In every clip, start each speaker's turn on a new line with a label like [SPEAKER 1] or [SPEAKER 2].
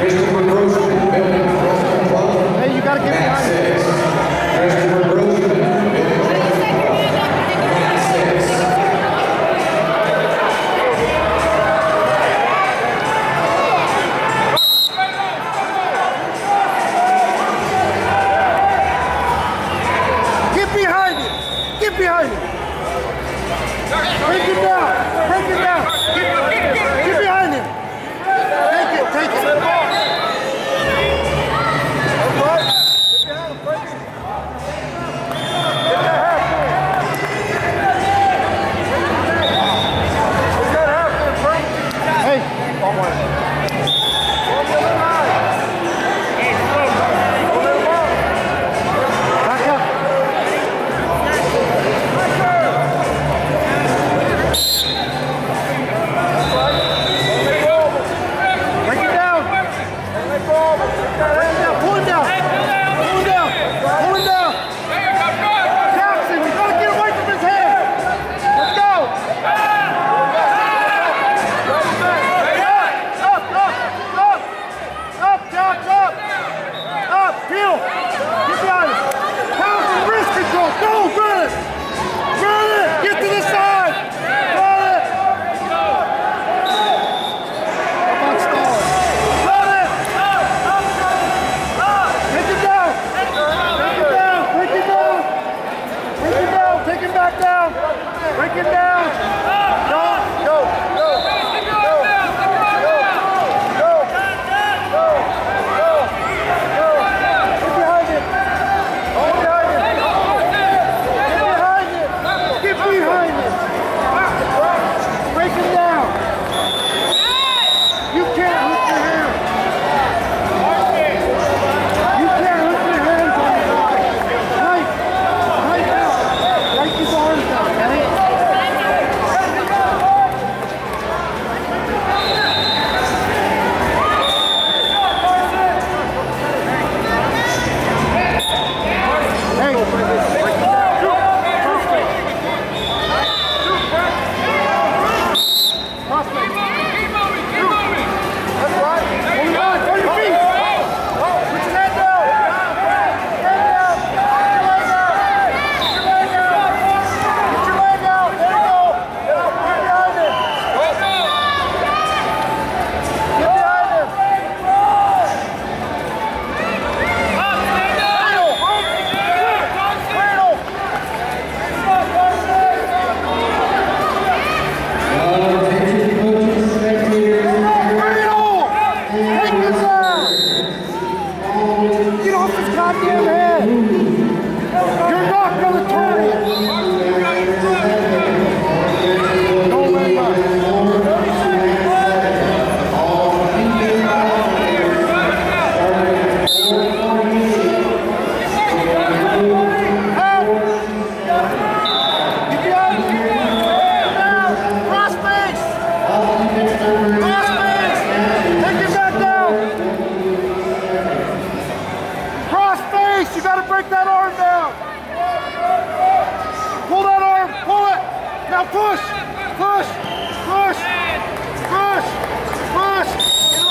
[SPEAKER 1] Este controle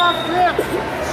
[SPEAKER 1] Красавцы!